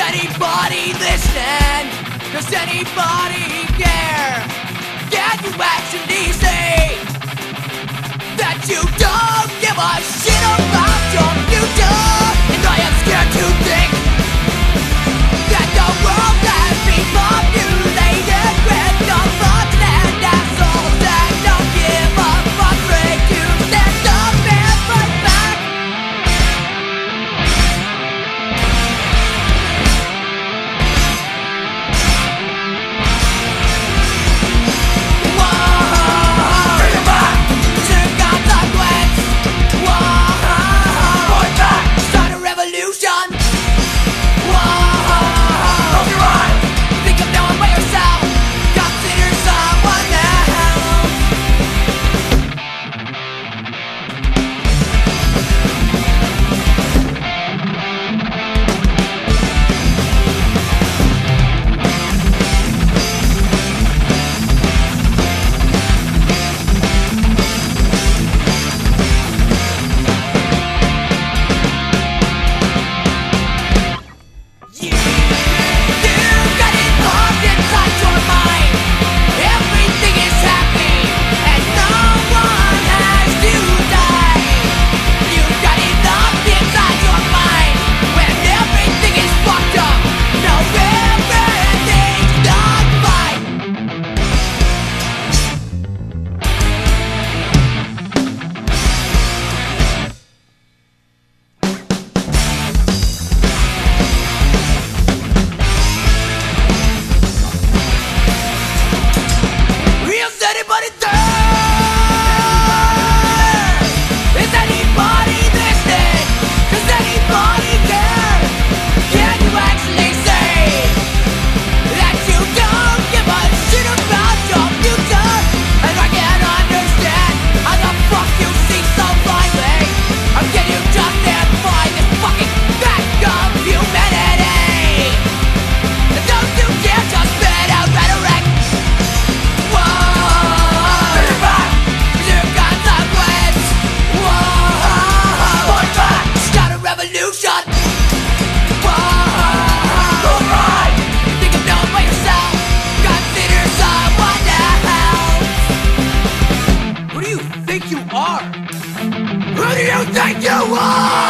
anybody listen? Does anybody care? Can you actually say that you don't give a shit about your future? you think you are?